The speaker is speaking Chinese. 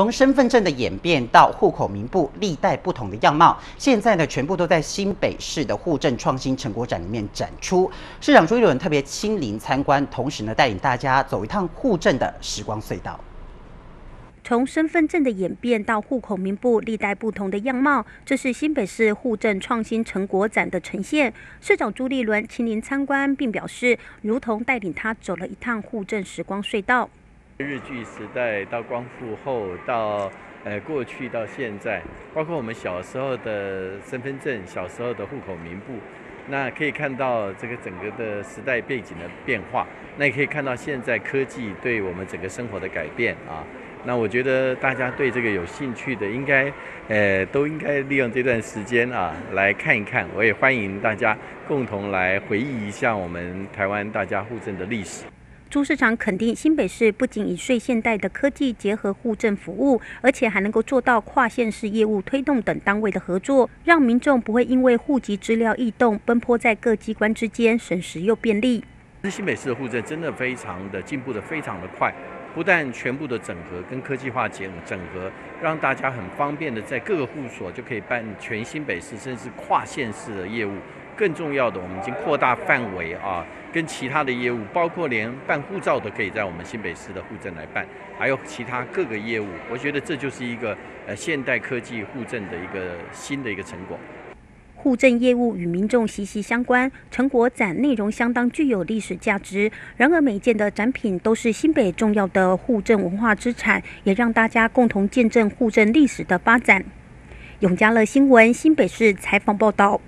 从身份证的演变到户口名簿，历代不同的样貌，现在呢，全部都在新北市的户政创新成果展里面展出。市长朱立伦特别亲临参观，同时呢，带领大家走一趟户政的时光隧道。从身份证的演变到户口名簿，历代不同的样貌，这是新北市户政创新成果展的呈现。市长朱立伦亲临参观，并表示，如同带领他走了一趟户政时光隧道。日据时代到光复后，到呃过去到现在，包括我们小时候的身份证、小时候的户口名簿，那可以看到这个整个的时代背景的变化。那也可以看到现在科技对我们整个生活的改变啊。那我觉得大家对这个有兴趣的，应该呃都应该利用这段时间啊来看一看。我也欢迎大家共同来回忆一下我们台湾大家户政的历史。朱市长肯定新北市不仅以税现代的科技结合户政服务，而且还能够做到跨县市业务推动等单位的合作，让民众不会因为户籍资料异动奔波在各机关之间，省时又便利。新北市的户政真的非常的进步的非常的快，不但全部的整合跟科技化结整合，让大家很方便的在各个户所就可以办全新北市甚至跨县市的业务。更重要的，我们已经扩大范围啊，跟其他的业务，包括连办护照都可以在我们新北市的户政来办，还有其他各个业务。我觉得这就是一个呃现代科技户政的一个新的一个成果。户政业务与民众息息相关，成果展内容相当具有历史价值。然而每件的展品都是新北重要的户政文化资产，也让大家共同见证户政历史的发展。永嘉乐新闻新北市采访报道。